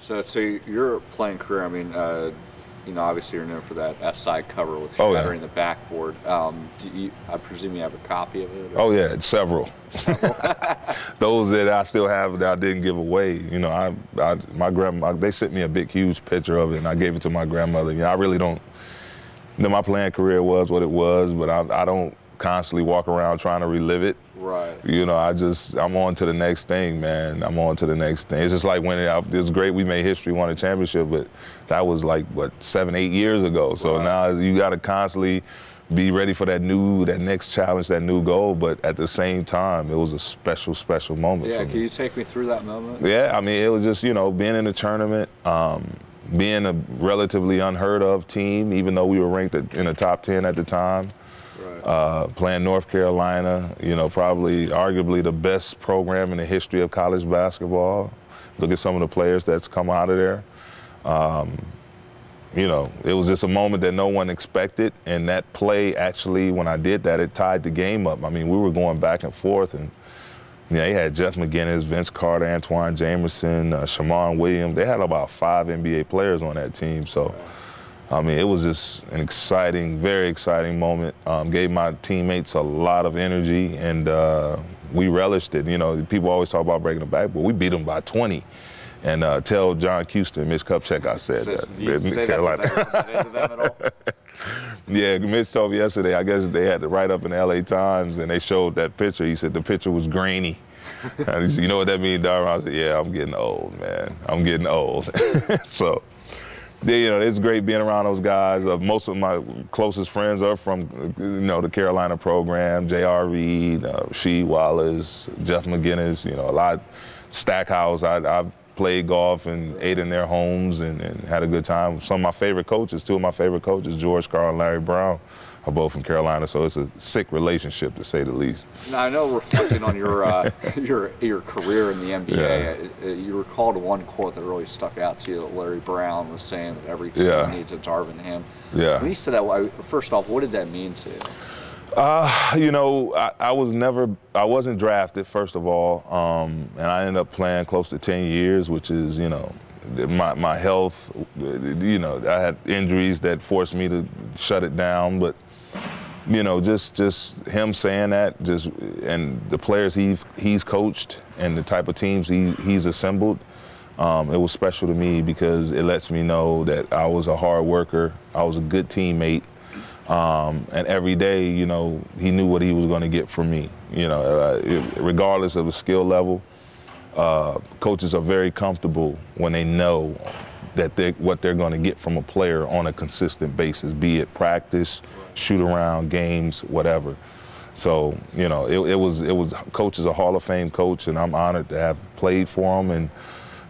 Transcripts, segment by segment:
So, so your playing career, I mean, uh, you know, obviously you're known for that side cover with Oh, yeah. shattering the backboard. Um, do you, I presume you have a copy of it? or- Oh yeah, several. Those that I still have that I didn't give away. You know, I, I my grandma they sent me a big huge picture of it, and I gave it to my grandmother. You know, I really don't. You know, my playing career was what it was, but I, I don't constantly walk around trying to relive it. Right. You know, I just I'm on to the next thing, man. I'm on to the next thing. It's just like when it, it was great we made history, won a championship, but that was like what seven, eight years ago. So Right. now you got to constantly be ready for that new, that next challenge, that new goal. But at the same time, it was a special, special moment Yeah, can me. you take me through that moment? Yeah, I mean, it was just you know being in the tournament, um, being a relatively unheard of team, even though we were ranked in the top ten at the time. Uh, playing North Carolina, you know, probably arguably the best program in the history of college basketball. Look at some of the players that's come out of there. Um, you know, it was just a moment that no one expected, and that play actually, when I did that, it tied the game up. I mean, we were going back and forth, and yeah, they had Jeff McInnis, Vince Carter, Antawn Jamison, uh, Williams. They had about five NBA players on that team, so. I mean, it was just an exciting, very exciting moment. Um, gave my teammates a lot of energy, and uh, we relished it. You know, people always talk about breaking the back, but We beat them by 20. And uh, tell John Houston, Mitch Kupchak, I said So, that. you say that to them, to them? Yeah, Mitch told me yesterday. I guess they had to write up in the L.A. Times, and they showed that picture. He said the picture was grainy. and he said, "You know what that means, Darvin?" I said, "Yeah, I'm getting old, man. I'm getting old." so, yeah, you know, it's great being around those guys. Uh, most of my closest friends are from, you know, the Carolina program. J.R. Reid, uh, Sheed Wallace, Jeff McInnis. You know, a lot. Stackhouse. I, I've played golf and ate in their homes and, and had a good time. Some of my favorite coaches, two of my favorite coaches, George Karl and Larry Brown, are both from Carolina. So it's a sick relationship to say the least. Now, I know reflecting on your uh, your your career in the NBA, Yeah. uh, you recalled one quote that really stuck out to you. That Larry Brown was saying that every team Yeah. needs a Darvin Ham. Yeah. When you said that, first off, what did that mean to you? Uh, you know, I, I was never, I wasn't drafted, first of all, um, and I ended up playing close to 10 years, which is, you know, my, my health, you know, I had injuries that forced me to shut it down, but, you know, just just him saying that, just and the players he he's coached and the type of teams he he's assembled, um, it was special to me because it lets me know that I was a hard worker, I was a good teammate, um, and every day, you know, he knew what he was going to get from me. You know, uh, regardless of the skill level, uh, coaches are very comfortable when they know that they what they're going to get from a player on a consistent basis, be it practice, shoot around, games, whatever. So you know, it, it was it was coach is a Hall of Fame coach, and I'm honored to have played for him and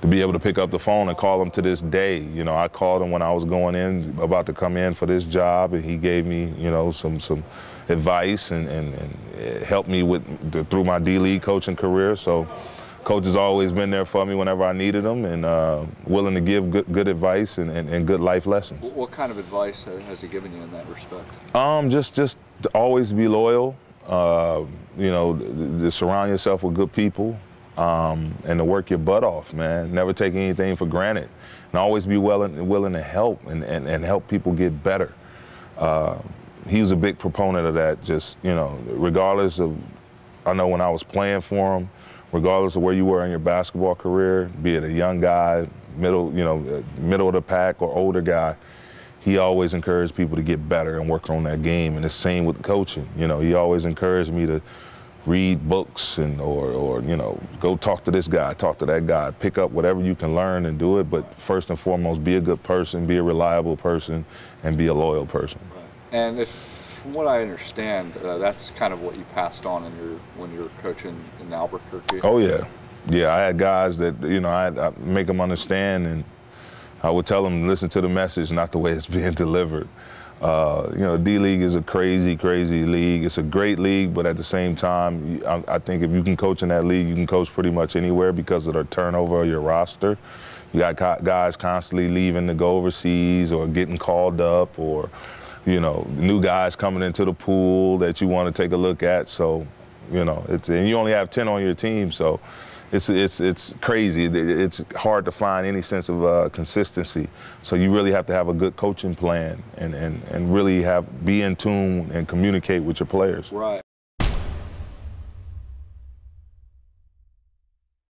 to be able to pick up the phone and call him to this day. You know, I called him when I was going in, about to come in for this job, and he gave me, you know, some some advice and, and, and helped me with through my D League coaching career. So, coach has always been there for me whenever I needed him, and uh, willing to give good, good advice and, and, and good life lessons. What- kind of advice has he given you in that respect? Um, just just always be loyal. Uh, you know, surround yourself with good people, um, and to work your butt off, man. Never take anything for granted, and always be willing willing to help and, and, and help people get better. Uh, he was a big proponent of that. Just you know, regardless of, I know when I was playing for him, regardless of where you were in your basketball career, be it a young guy, middle, you know, middle of the pack or older guy, he always encouraged people to get better and work on that game. And the same with coaching. You know, he always encouraged me to read books and or or you know go talk to this guy, talk to that guy, pick up whatever you can learn and do it. But first and foremost, be a good person, be a reliable person, and be a loyal person. And if, from what I understand, uh, that's kind of what you passed on in your when you were coaching in Albuquerque. Oh yeah, yeah. I had guys that you know I I make them understand, and I would tell them listen to the message, not the way it's being delivered. Uh, you know, D League is a crazy, crazy league. It's a great league, but at the same time, I, I think if you can coach in that league, you can coach pretty much anywhere because of the turnover of your roster. You got co- guys constantly leaving to go overseas or getting called up, or you know, new guys coming into the pool that you want to take a look at. So, you know, it's and you only have ten on your team, so it's it's it's crazy. It's hard to find any sense of uh, consistency. So you really have to have a good coaching plan and, and, and really have be in tune and communicate with your players. Right.